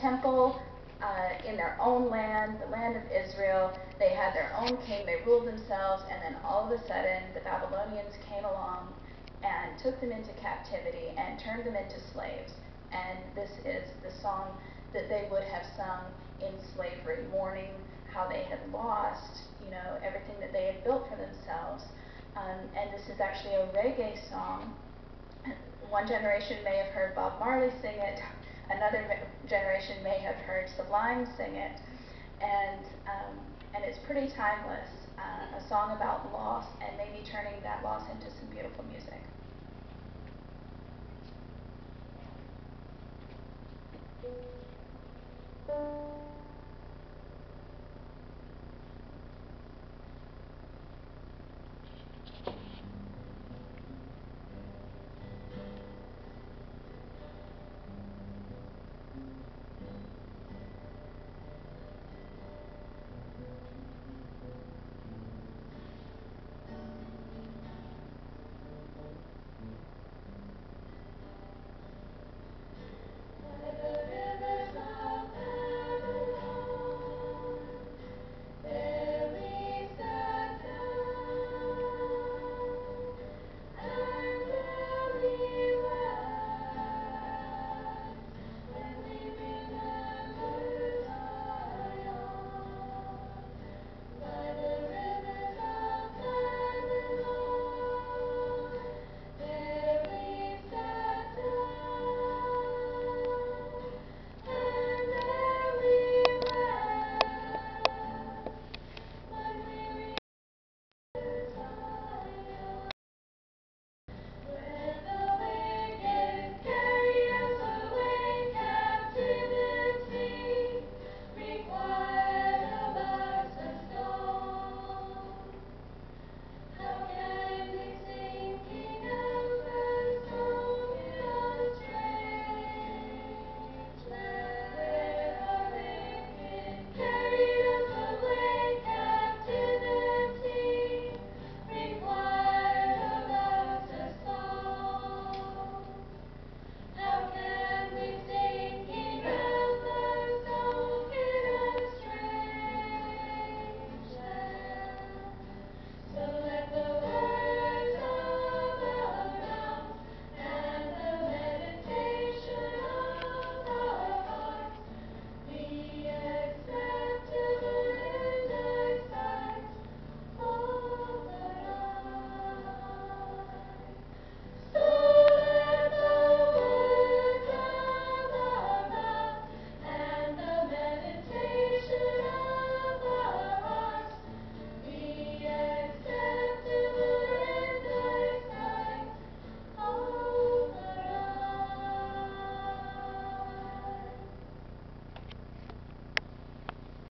temple uh, in their own land, the land of Israel. They had their own king, they ruled themselves, and then all of a sudden the Babylonians came along and took them into captivity and turned them into slaves. And this is the song that they would have sung in slavery, mourning how they had lost, you know, everything that they had built for themselves. Um, and this is actually a reggae song. One generation may have heard Bob Marley sing it, another generation may have heard Sublime sing it, and, um, and it's pretty timeless. Uh, a song about loss and maybe turning that loss into some beautiful music.